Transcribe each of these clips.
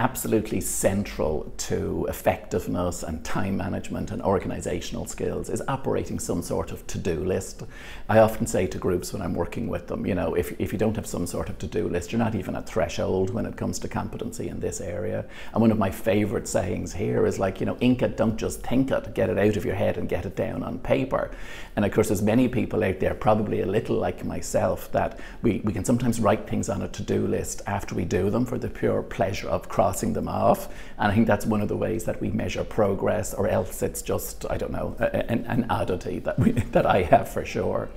absolutely central to effectiveness and time management and organizational skills is operating some sort of to-do list. I often say to groups when I'm working with them, you know, if, if you don't have some sort of to-do list, you're not even at threshold when it comes to competency in this area. And one of my favorite sayings here is like, you know, ink it, don't just think it, get it out of your head and get it down on paper. And of course, there's many people out there, probably a little like myself, that we, we can sometimes write things on a to-do list after we do them for the pure pleasure of crossing them off. And I think that's one of the ways that we measure progress, or else it's just, I don't know, an, an oddity that, we, that I have for sure.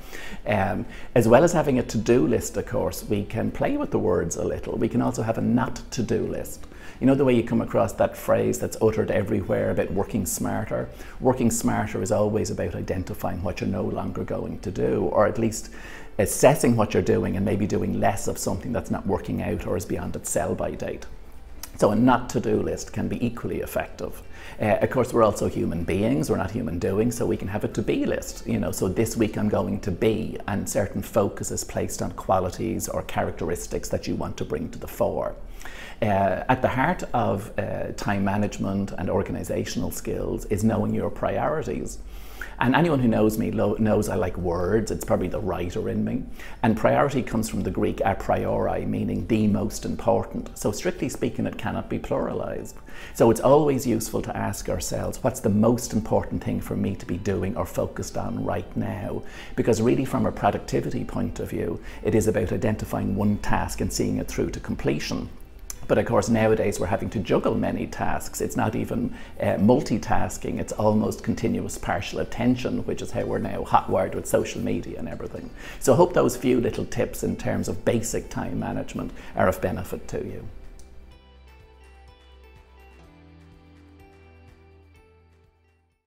Um, as well as having a to-do list, of course, we can play with the words a little. We can also have a not to-do list. You know the way you come across that phrase that's uttered everywhere about working smarter? Working smarter is always about identifying what you're no longer going to do, or at least assessing what you're doing and maybe doing less of something that's not working out or is beyond its sell by date. So a not to do list can be equally effective. Uh, of course, we're also human beings, we're not human doing, so we can have a to be list. You know, so this week I'm going to be, and certain focus is placed on qualities or characteristics that you want to bring to the fore. Uh, at the heart of uh, time management and organizational skills is knowing your priorities. And anyone who knows me knows I like words, it's probably the writer in me. And priority comes from the Greek a priori, meaning the most important. So, strictly speaking, it cannot be pluralized. So, it's always useful to ask ourselves what's the most important thing for me to be doing or focused on right now? Because, really, from a productivity point of view, it is about identifying one task and seeing it through to completion. But of course, nowadays we're having to juggle many tasks. It's not even uh, multitasking, it's almost continuous partial attention, which is how we're now hotwired with social media and everything. So I hope those few little tips in terms of basic time management are of benefit to you.